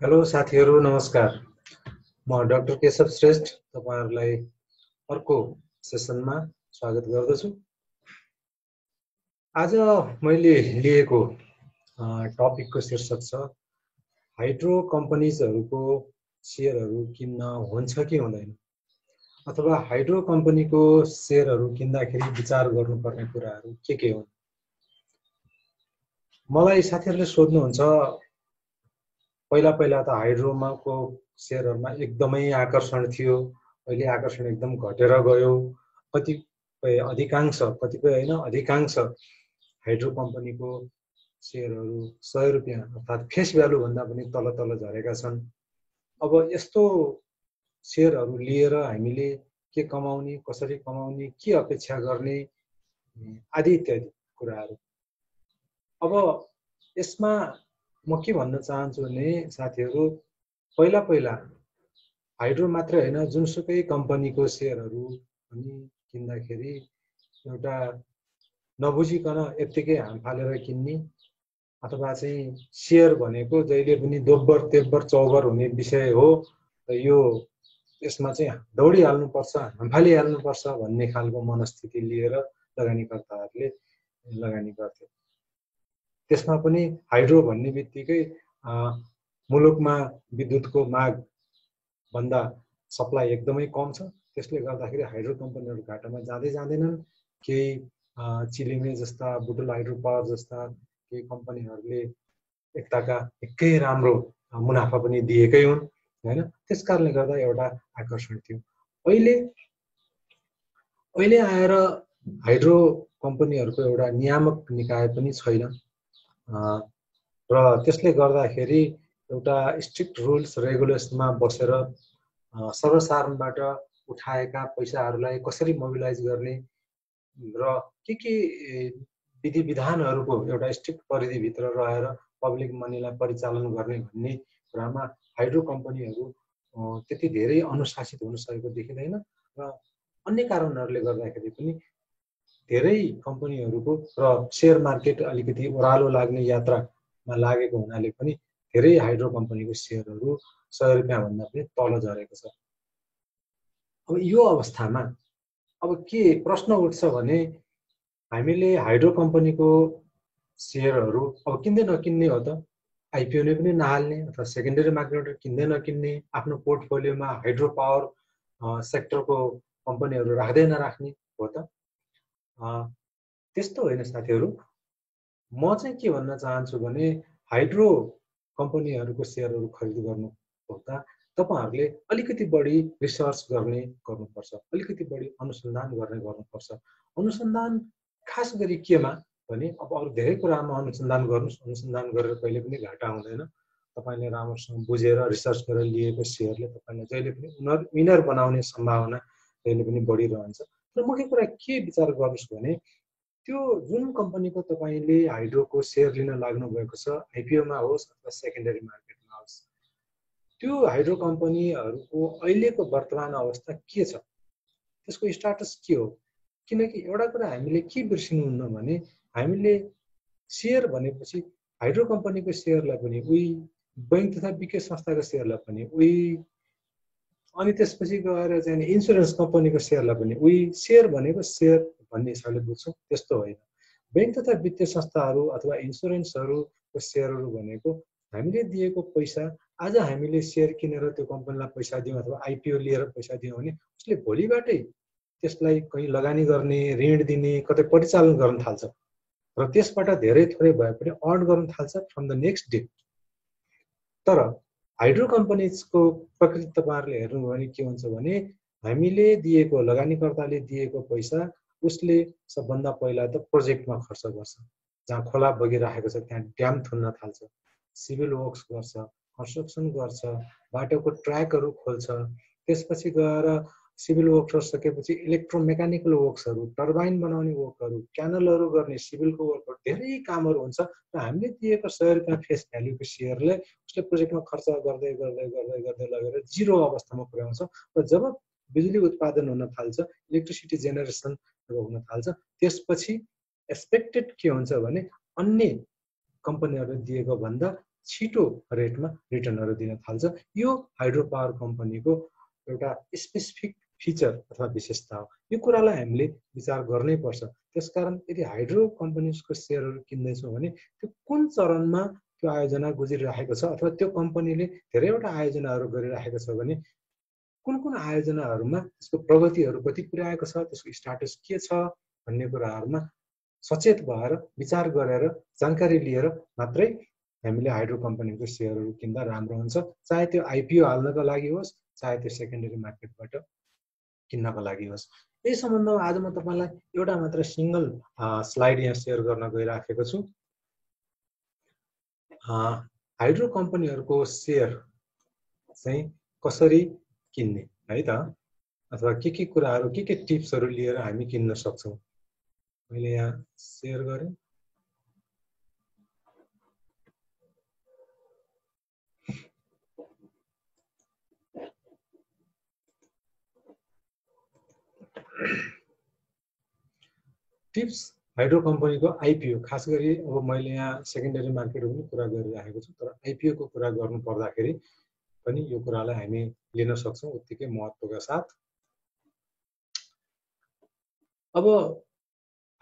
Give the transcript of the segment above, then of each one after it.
Hello साथीहरू नमस्कार। म डाक्टर केशव श्रेष्ठ तपाईँहरूलाई अर्को सेसनमा स्वागत गर्दछु। आज मैले लिएको टपिकको शीर्षक छ हाइड्रो कम्पनीजहरूको सेयरहरू किन्न हुन्छ कि हुँदैन? अथवा हाइड्रो कम्पनीको सेयरहरू किन्दाखेरि विचार गर्नुपर्ने कुराहरू के के हुन्? मलाई साथीहरूले सोध्नुहुन्छ पहिला पहिला त हाइड्रोमाको सेयरहरूमा एकदमै आकर्षण थियो। अहिले आकर्षण एकदम घटेर गयो। कतिपय अधिकांश कतिपय होइन अधिकांश हाइड्रो कम्पनीको सेयरहरू सय रुपियाँ अर्थात् फेस भ्यालुभन्दा पनि तल तल झरेका छन्। अब यस्तो सेयरहरू लिएर हामीले के कमाउने कसरी कमाउने के अपेक्षा गर्ने आदि इत्यादि कुराहरू। अब यसमा म के भन्न चाहन्छु भने साथीहरू पहिला पहिला हाइड्रो मात्रै होइन जुनसुकै कम्पनीको सेयरहरू पनि किन्दाखेरि एउटा नबुझिकन यत्तिकै हाम फालेर किन्ने अथवा चाहिँ सेयर भनेको जहिले पनि दोब्बर तेब्बर चौबर हुने विषय हो र यो यसमा चाहिँ दौडिहाल्नुपर्छ हामफालिहाल्नुपर्छ भन्ने खालको मनस्थिति लिएर लगानीकर्ताहरूले लगानी गर्थे। त्यसमा पनि हाइड्रो भन्ने बित्तिकै मुलुकमा विद्युतको मागभन्दा सप्लाई एकदमै कम छ। त्यसले गर्दाखेरि हाइड्रो कम्पनीहरू घाटामा जाँदै जाँदैनन्। केही चिलिमे जस्ता बुटुल हाइड्रो पावर जस्ता केही कम्पनीहरूले एकताका एकै राम्रो मुनाफा पनि दिएकै हुन् होइन? त्यस कारणले गर्दा एउटा आकर्षण थियो। अहिले अहिले आएर हाइड्रो कम्पनीहरूको एउटा नियामक निकाय पनि छैन। र त्यसले गर्दाखेरि एउटा स्ट्रिक्ट रुल्स रेगुलेसनमा बसेर सर्वसाधारणबाट उठाएका पैसाहरूलाई कसरी मोबिलाइज गर्ने र के के विधि विधानहरूको एउटा स्ट्रिक्ट परिधिभित्र रहेर पब्लिक मनीलाई परिचालन गर्ने भन्ने कुरामा हाइड्रो कम्पनीहरू त्यति धेरै अनुशासित हुन सकेको देखिँदैन र अन्य कारणहरूले गर्दाखेरि पनि धेरै कम्पनीहरूको र सेयर मार्केट अलिकति ओह्रालो लाग्ने यात्रामा लागेको हुनाले पनि धेरै हाइड्रो कम्पनीको सेयरहरू सय रुपियाँभन्दा पनि तल झरेको छ। अब यो अवस्थामा अब के प्रश्न उठ्छ भने हामीले हाइड्रो कम्पनीको सेयरहरू अब किन्दै नकिन्ने हो त। आइपिओ नै पनि नहाल्ने अथवा सेकेन्डरी मार्केटबाट किन्दै नकिन्ने आफ्नो पोर्टफोलियोमा हाइड्रो पावर सेक्टरको कम्पनीहरू राख्दै नराख्ने हो त। त्यस्तो होइन साथीहरू। म चाहिँ के भन्न चाहन्छु भने हाइड्रो कम्पनीहरूको सेयरहरू खरिद गर्नु पर्दा तपाईँहरूले अलिकति बढी रिसर्च गर्ने गर्नुपर्छ अलिकति बढी अनुसन्धान गर्ने गर्नुपर्छ। अनुसन्धान खास गरी केमा भने अब अरू धेरै कुरामा अनुसन्धान गर्नुहोस् अनुसन्धान गरेर कहिले पनि घाटा हुँदैन। तपाईँले राम्रोसँग बुझेर रिसर्च गरेर लिएको सेयरले तपाईँलाई जहिले पनि उनीहरू विनर बनाउने सम्भावना जहिले पनि बढिरहन्छ र मुख्य कुरा के विचार गर्नुहोस् भने त्यो जुन कम्पनीको तपाईँले हाइड्रोको सेयर लिन लाग्नु भएको छ आइपिओमा होस् अथवा सेकेन्डरी मार्केटमा होस् त्यो हाइड्रो कम्पनीहरूको अहिलेको वर्तमान अवस्था के छ? त्यसको स्टाटस के हो? किनकि एउटा कुरा हामीले के बिर्सिनुहुन्न भने हामीले सेयर भनेपछि हाइड्रो कम्पनीको सेयरलाई पनि उही बैङ्क तथा वित्तीय संस्थाको सेयरलाई पनि उही अनि त्यसपछि गएर चाहिँ इन्सुरेन्स कम्पनीको सेयरलाई पनि उही सेयर भनेको सेयर भन्ने हिसाबले बुझ्छौँ त्यस्तो होइन। ब्याङ्क तथा वित्तीय संस्थाहरू अथवा इन्सुरेन्सहरूको सेयरहरू भनेको हामीले दिएको पैसा आज हामीले सेयर किनेर त्यो कम्पनीलाई पैसा दियौँ अथवा आइपिओ लिएर पैसा दियौँ भने उसले भोलिबाटै त्यसलाई कहीँ लगानी गर्ने ऋण दिने कतै परिचालन गर्न थाल्छ। र त्यसबाट धेरै थोरै भए पनि अर्न गर्न थाल्छ फ्रम द नेक्स्ट डे तर हाइड्रो कम्पनीजको प्रकृति तपाईँहरूले हेर्नुभयो भने के हुन्छ भने हामीले दिएको लगानीकर्ताले दिएको पैसा उसले सबभन्दा पहिला त प्रोजेक्टमा खर्च गर्छ। जहाँ खोला बगिरहेको छ त्यहाँ ड्याम थुन्न थाल्छ सिभिल वर्क्स गर्छ कन्स्ट्रक्सन गर्छ बाटोको ट्र्याकहरू खोल्छ। त्यसपछि गएर सिभिल वर्क्सहरू सकेपछि इलेक्ट्रोमेकानिकल वर्क्सहरू टर्बाइन बनाउने वर्कहरू क्यानलहरू गर्ने सिभिलको वर्कहरू धेरै कामहरू हुन्छ र हामीले दिएको सय रुपियाँ फेस भ्याल्युको सेयरले उसले प्रोजेक्टमा खर्च गर्दै गर्दै गर्दै गर्दै लगेर जिरो अवस्थामा पुर्याउँछ र जब बिजुली उत्पादन हुन थाल्छ इलेक्ट्रिसिटी जेनेरेसन जब हुन थाल्छ त्यसपछि एक्सपेक्टेड के हुन्छ भने अन्य कम्पनीहरूले दिएको भन्दा छिटो रेटमा रिटर्नहरू दिन थाल्छ। यो हाइड्रो पावर कम्पनीको एउटा स्पेसिफिक फिचर अथवा विशेषता हो। यो कुरालाई हामीले विचार गर्नै पर्छ। त्यसकारण यदि हाइड्रो कम्पनीको सेयरहरू किन्दैछौँ भने त्यो कुन चरणमा त्यो आयोजना गुजिरहेको छ अथवा त्यो कम्पनीले धेरैवटा आयोजनाहरू गरिराखेको छ भने कुन कुन आयोजनाहरूमा त्यसको प्रगतिहरू कति पुर्याएको छ त्यसको स्टाटस के छ भन्ने कुराहरूमा सचेत भएर विचार गरेर जानकारी लिएर मात्रै हामीले हाइड्रो कम्पनीको सेयरहरू किन्दा राम्रो हुन्छ। चाहे त्यो आइपिओ हाल्नको लागि होस् चाहे त्यो सेकेन्डरी मार्केटबाट किन्नको लागि होस्। यही सम्बन्धमा आज म तपाईँलाई एउटा मात्र सिङ्गल स्लाइड यहाँ सेयर गर्न गइराखेको छु। हाइड्रो कम्पनीहरूको सेयर चाहिँ कसरी किन्ने है त? अथवा के के कुराहरू के के टिप्सहरू लिएर हामी किन्न सक्छौँ? मैले यहाँ सेयर गरेँ। टिप्स हाइड्रो कम्पनीको आइपिओ खास गरी अब मैले यहाँ सेकेन्डरी मार्केटको पनि कुरा गरिराखेको छु तर आइपिओको कुरा गर्नु पर्दाखेरि पनि यो कुरालाई हामी लिन सक्छौँ उत्तिकै महत्त्वका साथ। अब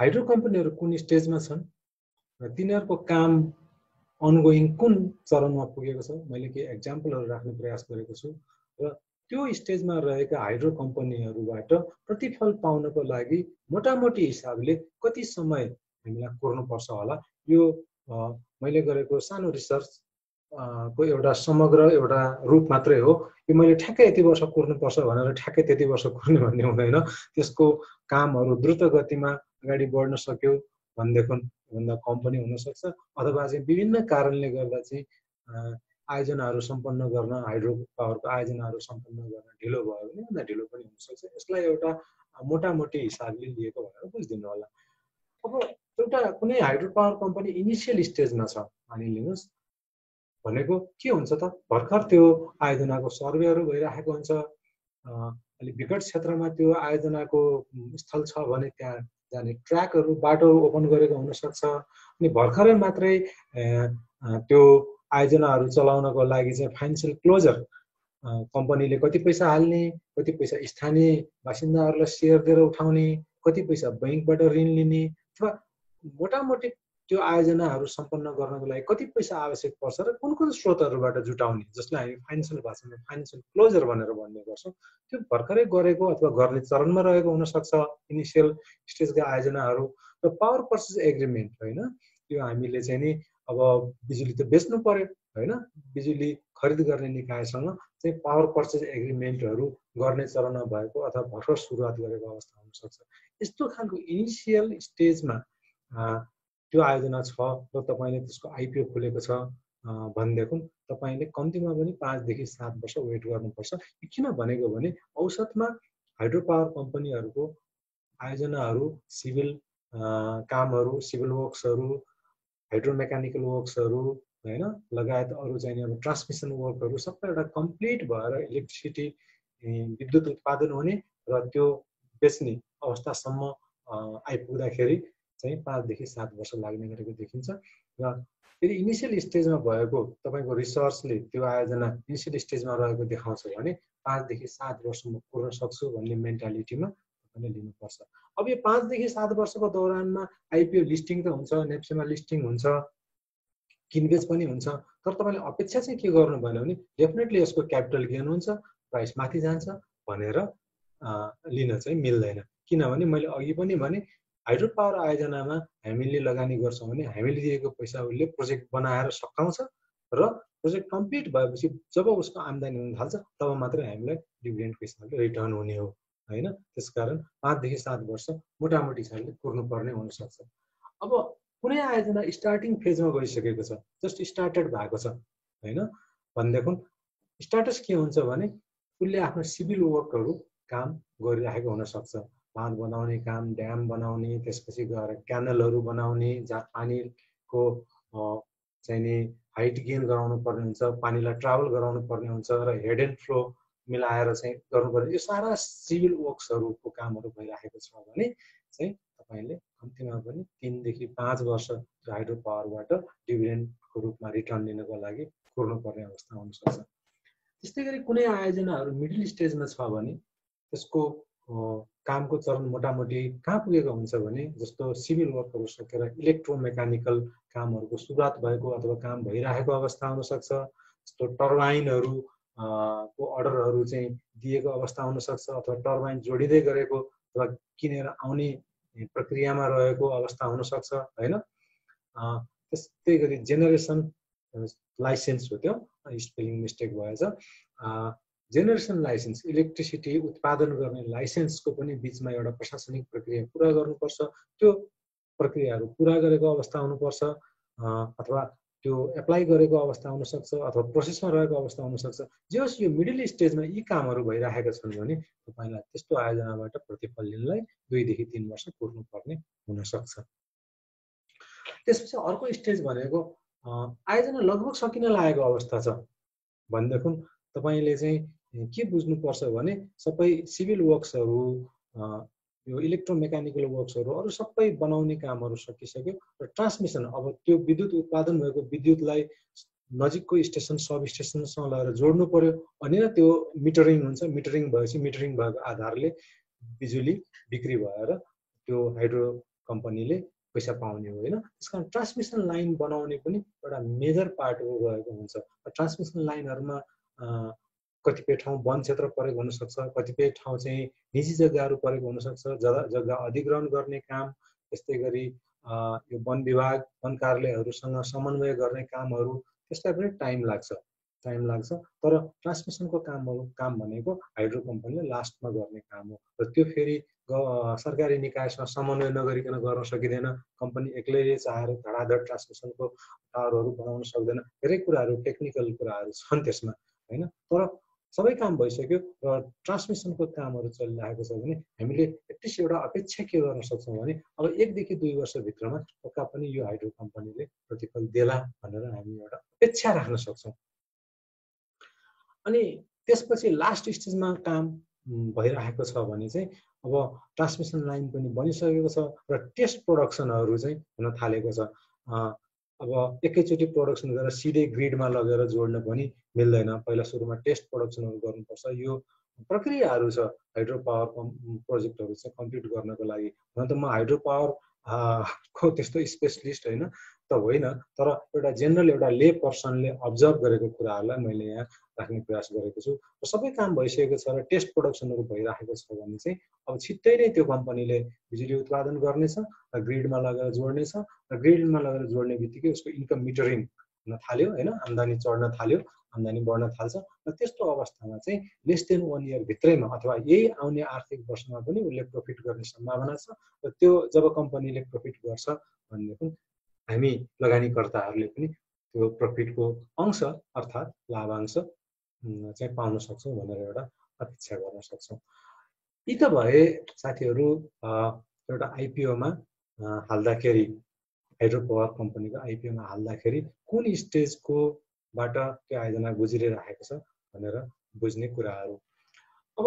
हाइड्रो कम्पनीहरू कुन स्टेजमा छन् र तिनीहरूको काम अनगोइङ कुन चरणमा पुगेको छ? मैले केही एक्जाम्पलहरू राख्ने प्रयास गरेको छु र त्यो स्टेजमा रहेका हाइड्रो कम्पनीहरूबाट प्रतिफल पाउनको लागि मोटामोटी हिसाबले कति समय हामीलाई कुर्नुपर्छ होला? यो मैले गरेको सानो रिसर्च को एउटा समग्र एउटा रूप मात्रै हो। यो मैले ठ्याक्कै यति वर्ष कुर्नुपर्छ भनेर ठ्याक्कै त्यति वर्ष कुर्ने भन्ने हुँदैन। त्यसको कामहरू द्रुत गतिमा अगाडि बढ्न सक्यो भनेदेखि भन्दा कम पनि हुनसक्छ। अथवा चाहिँ विभिन्न कारणले गर्दा चाहिँ आयोजनाहरू सम्पन्न गर्न हाइड्रो पावरको आयोजनाहरू सम्पन्न गर्न ढिलो भयो भने भन्दा ढिलो पनि हुनसक्छ। यसलाई एउटा मोटामोटी हिसाबले लिएको भनेर बुझिदिनु होला। अब एउटा कुनै हाइड्रो पावर कम्पनी इनिसियल स्टेजमा छ मानिलिनुहोस् भनेको के हुन्छ त? भर्खर त्यो आयोजनाको सर्वेहरू भइराखेको हुन्छ। अलिक विकट क्षेत्रमा त्यो आयोजनाको स्थल छ भने त्यहाँ जाने ट्र्याकहरू बाटोहरू ओपन गरेको हुनसक्छ। अनि भर्खरै मात्रै त्यो आयोजनाहरू चलाउनको लागि चाहिँ फाइनेन्सियल क्लोजर कम्पनीले कति पैसा हाल्ने कति पैसा स्थानीय बासिन्दाहरूलाई सेयर दिएर उठाउने कति पैसा बैङ्कबाट ऋण लिने अथवा मोटामोटी त्यो आयोजनाहरू सम्पन्न गर्नको लागि कति पैसा आवश्यक पर्छ र कुन कुन स्रोतहरूबाट जुटाउने जसलाई हामी फाइनेन्सियल भाषामा फाइनेन्सियल क्लोजर भनेर भन्ने गर्छौँ त्यो भर्खरै गरेको अथवा गर्ने चरणमा रहेको हुनसक्छ इनिसियल स्टेजका आयोजनाहरू र पावर पर्चेस एग्रिमेन्ट होइन? यो हामीले चाहिँ नि अब बिजुली त बेच्नु पर्यो होइन? बिजुली खरिद गर्ने निकायसँग चाहिँ पावर पर्चेज एग्रिमेन्टहरू गर्ने चरणमा भएको अथवा भर्खर सुरुवात गरेको अवस्था हुनसक्छ यस्तो खालको इनिसियल स्टेजमा त्यो आयोजना छ र तपाईँले त्यसको आइपिओ खोलेको छ भनेदेखि तपाईँले कम्तीमा पनि पाँचदेखि सात वर्ष वेट गर्नुपर्छ। किन भनेको भने औसतमा हाइड्रो पावर कम्पनीहरूको आयोजनाहरू सिभिल कामहरू सिभिल वर्क्सहरू हाइड्रोमेकानिकल वर्क्सहरू होइन? लगायत अरू चाहिँ अब ट्रान्समिसन वर्कहरू सबै एउटा कम्प्लिट भएर इलेक्ट्रिसिटी विद्युत उत्पादन हुने र त्यो बेच्ने अवस्थासम्म आइपुग्दाखेरि चाहिँ पाँचदेखि सात वर्ष लाग्ने गरेको देखिन्छ। र यदि इनिसियल स्टेजमा भएको तपाईँको रिसर्चले त्यो आयोजना इनिसियल स्टेजमा रहेको देखाउँछ भने पाँचदेखि सात वर्षमा पुर्न सक्छु भन्ने मेन्टालिटीमा तपाईँले लिनुपर्छ। अब यो पाँचदेखि सात वर्षको दौरानमा आइपिओ लिस्टिङ त हुन्छ नेप्सेमा लिस्टिङ हुन्छ किनबेच पनि हुन्छ। तर तपाईँले अपेक्षा चाहिँ के गर्नु भएन भने डेफिनेटली यसको क्यापिटल गेन हुन्छ प्राइस माथि जान्छ भनेर लिन चाहिँ मिल्दैन। किनभने मैले अघि पनि भने हाइड्रो पावर आयोजनामा हामीले लगानी गर्छौँ भने हामीले दिएको पैसा उसले प्रोजेक्ट बनाएर सकाउँछ र प्रोजेक्ट कम्प्लिट भएपछि जब उसको आम्दानी हुन थाल्छ तब मात्रै हामीलाई डिभिडेन्टको हिसाबले रिटर्न हुने हो। होइन? त्यसकारण पाँचदेखि सात वर्ष मोटामोटी हिसाबले कुर्नुपर्ने हुनसक्छ। अब कुनै आयोजना स्टार्टिङ फेजमा गइसकेको छ जस्ट स्टार्टेड भएको छ होइन? भनेदेखि स्टाटस के हुन्छ भने उसले आफ्नो सिभिल वर्कहरू काम गरिराखेको हुनसक्छ। बाँध बनाउने काम ड्याम बनाउने त्यसपछि गएर क्यानलहरू बनाउने जहाँ पानीको चाहिँ नि हाइट गेन गराउनु पर्ने हुन्छ पानीलाई ट्राभल गराउनु पर्ने हुन्छ र हेड एन्ड फ्लो मिलाएर चाहिँ गर्नुपर्ने यो सारा सिभिल वर्क्सहरूको कामहरू भइराखेको छ भने चाहिँ तपाईँले कम्तीमा पनि तिनदेखि पाँच वर्ष हाइड्रो पावरबाट डिभिडेन्टको रूपमा रिटर्न लिनको लागि कुर्नुपर्ने अवस्था हुनसक्छ त्यस्तै गरी कुनै आयोजनाहरू मिडल स्टेजमा छ भने त्यसको कामको चरण मोटामोटी कहाँ पुगेको हुन्छ भने जस्तो सिभिल वर्कहरू सकेर इलेक्ट्रोमेकानिकल कामहरूको सुरुवात भएको अथवा काम भइरहेको अवस्था हुनसक्छ जस्तो टर्बाइनहरू को अर्डरहरू चाहिँ दिएको अवस्था हुनसक्छ अथवा टर्बाइन जोडिँदै गरेको अथवा किनेर आउने प्रक्रियामा रहेको अवस्था हुनसक्छ होइन? त्यस्तै गरी जेनेरेसन लाइसेन्स हो त्यो स्पेलिङ मिस्टेक भएछ। जेनेरेसन लाइसेन्स इलेक्ट्रिसिटी उत्पादन गर्ने लाइसेन्सको पनि बिचमा एउटा प्रशासनिक प्रक्रिया पुरा गर्नुपर्छ। त्यो प्रक्रियाहरू पुरा गरेको अवस्था हुनुपर्छ। अथवा त्यो एप्लाई गरेको अवस्था हुनसक्छ अथवा प्रोसेसमा रहेको अवस्था हुनसक्छ। जे होस् यो मिडल स्टेजमा यी कामहरू भइरहेका छन् भने तपाईँलाई त्यस्तो आयोजनाबाट प्रतिफल लिनलाई दुईदेखि तिन वर्ष कुर्नुपर्ने हुनसक्छ। त्यसपछि अर्को स्टेज भनेको आयोजना लगभग सकिन लागेको अवस्था छ। भनेदेखि तपाईँले चाहिँ के बुझ्नुपर्छ भने सबै सिभिल वर्क्सहरू यो इलेक्ट्रोमेकानिकल वर्क्सहरू अरू सबै बनाउने कामहरू सकिसक्यो र ट्रान्समिसन अब त्यो विद्युत उत्पादन भएको विद्युतलाई नजिकको स्टेसन सब स्टेसनसँग लगेर जोड्नु पर्यो अनि त्यो मिटरिङ हुन्छ। मिटरिङ भएपछि मिटरिङ भएको आधारले बिजुली बिक्री भएर त्यो हाइड्रो कम्पनीले पैसा पाउने हो होइन। त्यस कारण ट्रान्समिसन लाइन बनाउने पनि एउटा मेजर पार्टहरू रहेको हुन्छ। ट्रान्समिसन लाइनहरूमा कतिपय ठाउँ वन क्षेत्र परेको हुनसक्छ कतिपय ठाउँ चाहिँ निजी जग्गाहरू परेको हुनसक्छ जग्गा जग्गा अधिग्रहण गर्ने काम त्यस्तै गरी यो वन विभाग वन कार्यालयहरूसँग समन्वय गर्ने कामहरू त्यसलाई पनि टाइम लाग्छ टाइम लाग्छ। तर ट्रान्समिसनको कामहरू काम भनेको हाइड्रो कम्पनीले लास्टमा गर्ने काम हो। र त्यो फेरि सरकारी निकायसँग समन्वय नगरिकन गर्न सकिँदैन कम्पनी एक्लैले चाहेर धडाधड ट्रान्समिसनको टावरहरू बनाउन सक्दैन। धेरै कुराहरू टेक्निकल कुराहरू छन् त्यसमा होइन? तर सबै काम भइसक्यो र ट्रान्समिसनको कामहरू चलिरहेको छ भने हामीले एटलिस्ट एउटा अपेक्षा के गर्न सक्छौँ भने अब एकदेखि दुई वर्षभित्रमा पक्का पनि यो हाइड्रो कम्पनीले प्रतिफल देला भनेर हामी एउटा अपेक्षा राख्न सक्छौँ। अनि त्यसपछि लास्ट स्टेजमा काम भइरहेको छ भने चाहिँ अब ट्रान्समिसन लाइन पनि बनिसकेको छ र टेस्ट प्रोडक्सनहरू चाहिँ हुन थालेको छ। अब एकैचोटि प्रोडक्सन गरेर सिधै ग्रिडमा लगेर जोड्न पनि मिल्दैन। पहिला सुरुमा टेस्ट प्रोडक्सनहरू गर्नुपर्छ। यो प्रक्रियाहरू छ हाइड्रो पावर प्रोजेक्टहरू चाहिँ कम्प्लिट गर्नको लागि। हुन त म हाइड्रो पावर को त्यस्तो स्पेसलिस्ट होइन त होइन तर एउटा जेनरल एउटा ले पर्सनले अब्जर्भ गरेको कुराहरूलाई मैले यहाँ राख्ने प्रयास गरेको छु। र सबै काम भइसकेको छ र टेस्ट प्रोडक्सनहरू भइरहेको छ भने चाहिँ अब छिट्टै नै त्यो कम्पनीले बिजुली उत्पादन गर्नेछ र ग्रिडमा लगेर जोड्नेछ र ग्रिडमा लगेर जोड्ने बित्तिकै उसको इन्कम मिटरिङ हुन थाल्यो होइन? आम्दानी चढ्न थाल्यो आम्दानी बढ्न थाल्छ र त्यस्तो अवस्थामा चाहिँ लेस देन वान इयरभित्रैमा अथवा यही आउने आर्थिक वर्षमा पनि उसले प्रफिट गर्ने सम्भावना छ र त्यो जब कम्पनीले प्रफिट गर्छ भनेदेखि हामी लगानीकर्ताहरूले पनि त्यो प्रफिटको अंश अर्थात् लाभांश चाहिँ पाउन सक्छौँ भनेर एउटा अपेक्षा गर्न सक्छौँ। यी त भए साथीहरू एउटा आइपिओमा हाल्दाखेरि हाइड्रो पावर कम्पनीको आइपिओमा हाल्दाखेरि कुन स्टेजकोबाट त्यो आयोजना गुज्रिरहेको छ भनेर बुझ्ने कुराहरू। अब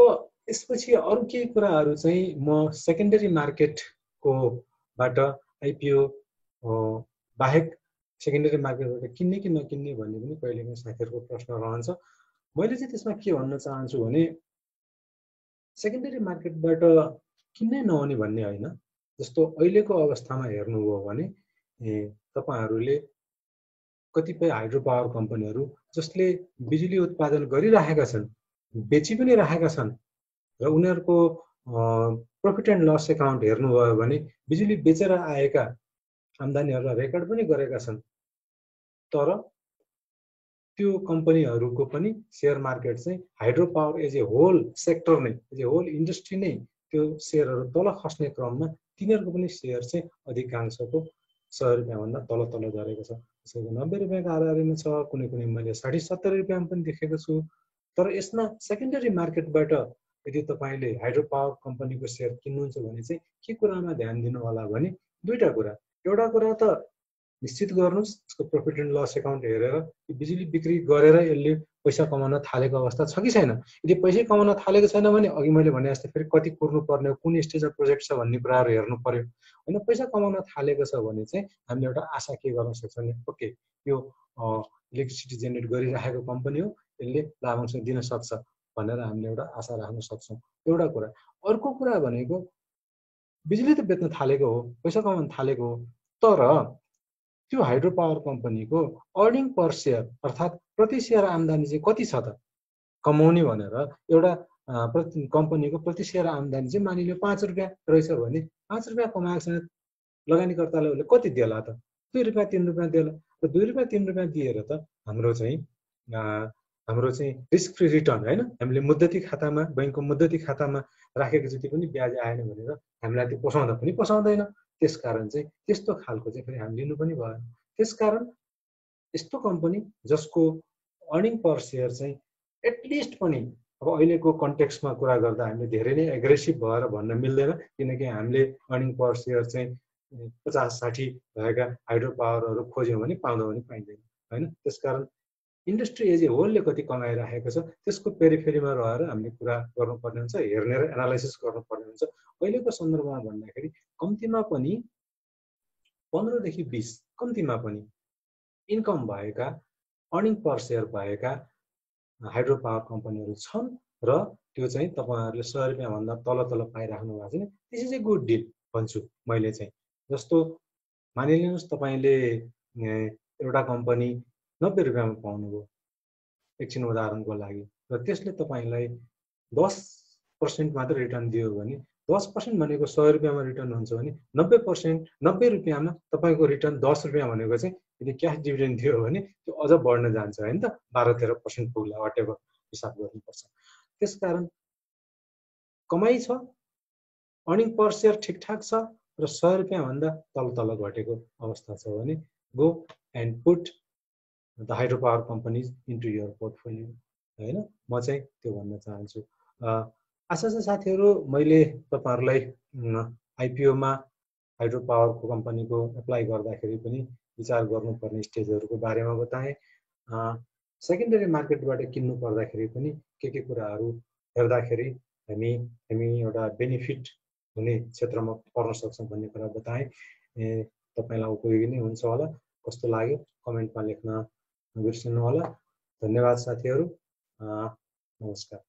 यसपछि अरू केही कुराहरू चाहिँ म सेकेन्डरी मार्केटकोबाट आइपिओ बाहेक सेकेन्डरी मार्केटबाट किन्ने कि नकिन्ने भन्ने पनि कहिलेकाहीँ साथीहरूको प्रश्न रहन्छ। मैले चाहिँ त्यसमा के भन्न चाहन्छु भने सेकेन्डरी मार्केटबाट किन्नै नहुने भन्ने होइन। जस्तो अहिलेको अवस्थामा हेर्नुभयो भने तपाईँहरूले कतिपय हाइड्रो पावर कम्पनीहरू जसले बिजुली उत्पादन गरिरहेका छन् बेची पनि राखेका छन् र उनीहरूको प्रफिट एन्ड लस एकाउन्ट हेर्नुभयो भने बिजुली बेचेर आएका आम्दानीहरूलाई रेकर्ड पनि गरेका छन् तर त्यो कम्पनीहरूको पनि सेयर मार्केट चाहिँ hydro power as a whole sector नै एज ए होल इन्डस्ट्री नै त्यो सेयरहरू तल खस्ने क्रममा तिनीहरूको पनि सेयर चाहिँ अधिकांशको सय रुपियाँभन्दा तल तल झरेको छ। कसैको नब्बे रुपियाँको आधारमा छ कुनै कुनै मैले साठी सत्तरी रुपियाँमा पनि देखेको छु। तर यसमा सेकेन्डरी मार्केटबाट यदि तपाईँले हाइड्रो पावर कम्पनीको सेयर किन्नुहुन्छ भने चाहिँ के कुरामा ध्यान दिनु होला भने दुईवटा कुरा। एउटा कुरा त निश्चित गर्नुहोस् यसको प्रफिट एन्ड लस एकाउन्ट हेरेर बिजुली बिक्री गरेर यसले पैसा कमाउन थालेको अवस्था छ कि छैन? यदि पैसै कमाउन थालेको छैन भने अघि मैले भने जस्तै फेरि कति कुर्नु पर्ने कुन स्टेजमा प्रोजेक्ट छ भन्ने कुराहरू हेर्नु पर्यो। होइन पैसा कमाउन थालेको छ भने चाहिँ हामीले एउटा आशा के गर्न सक्छौँ भने ओके यो इलेक्ट्रिसिटी जेनेरेट गरिराखेको कम्पनी हो यसले लाभांश दिन सक्छ भनेर हामीले एउटा आशा राख्न सक्छौँ। एउटा कुरा। अर्को कुरा भनेको बिजुली त बेच्न थालेको हो पैसा कमाउन थालेको हो तर त्यो हाइड्रो पावर कम्पनीको अर्निङ पर सेयर अर्थात् प्रति सेयर आम्दानी चाहिँ कति छ त? कमाउने भनेर एउटा प्रति कम्पनीको प्रति सेयर आम्दानी चाहिँ मानिलियो पाँच रुपियाँ रहेछ भने पाँच रुपियाँ कमाएको छैन लगानीकर्ताले उसले कति दिएला त? दुई रुपियाँ तिन रुपियाँ दिएला र दुई रुपियाँ तिन रुपियाँ दिएर त हाम्रो चाहिँ हाम्रो चाहिँ रिस्क फ्री रिटर्न होइन? हामीले मुद्दती खातामा बैङ्कको मुद्दती खातामा राखेको जति पनि ब्याज आएन भनेर हामीलाई त्यो पोसाउँदा पनि पोसाउँदैन। त्यस कारण चाहिँ त्यस्तो खालको चाहिँ फेरि हामी लिनु पनि भएन। त्यसकारण यस्तो कम्पनी जसको अर्निङ पर सेयर चाहिँ एटलिस्ट पनि अब अहिलेको कन्टेक्समा कुरा गर्दा हामीले धेरै नै एग्रेसिभ भएर भन्न मिल्दैन किनकि हामीले अर्निङ पर सेयर चाहिँ पचास साठी भएका हाइड्रो पावरहरू खोज्यौँ भने पाउँदा पनि पाइँदैन होइन? त्यसकारण इन्डस्ट्री एज ए होलले कति कमाइराखेको छ। त्यसको पेरिफेरीमा रहेर हामीले कुरा गर्नुपर्ने हुन्छ हेर्ने र एनालाइसिस गर्नुपर्ने हुन्छ। अहिलेको सन्दर्भमा भन्दाखेरि कम्तीमा पनि पन्ध्रदेखि बिस कम्तीमा पनि इन्कम भएका अर्निङ पर सेयर भएका हाइड्रो पावर कम्पनीहरू छन् र त्यो चाहिँ तपाईँहरूले सय रुपियाँभन्दा तल तल पाइराख्नु भएको छ भने this is a good deal भन्छु मैले चाहिँ। जस्तो मानिलिनुहोस् तपाईँले एउटा कम्पनी नब्बे रुपियाँमा पाउनुभयो एकछिन उदाहरणको लागि। र त्यसले तपाईँलाई दस पर्सेन्ट मात्र रिटर्न दियो भने दस पर्सेन्ट भनेको सय रुपियाँमा रिटर्न हुन्छ भने नब्बे पर्सेन्ट नब्बे रुपियाँमा तपाईँको रिटर्न दस रुपियाँ भनेको चाहिँ यदि क्यास डिभिडेन्ड दियो भने त्यो अझ बढ्न जान्छ होइन त? बाह्र तेह्र पर्सेन्ट पुग्ला वाट एभर हिसाब गर्नुपर्छ। त्यसकारण कमाइ छ अर्निङ पर सेयर ठिकठाक छ र सय रुपियाँभन्दा तल तल घटेको अवस्था छ भने go and put the hydro power companies into your portfolio होइन? म चाहिँ त्यो भन्न चाहन्छु। आशा छ साथीहरू मैले तपाईँहरूलाई आइपिओमा हाइड्रो पावरको कम्पनीको एप्लाई गर्दाखेरि पनि विचार गर्नुपर्ने स्टेजहरूको बारेमा बताएँ। सेकेन्डरी मार्केटबाट किन्नु पर्दाखेरि पनि के के कुराहरू हेर्दाखेरि हामी हामी एउटा बेनिफिट हुने क्षेत्रमा पर्न सक्छौँ भन्ने कुरा बताएँ। तपाईँलाई उपयोगी नै हुन्छ होला। कस्तो लाग्यो? कमेन्टमा लेख्न नबिर्सिनु होला धन्यवाद साथीहरू नमस्कार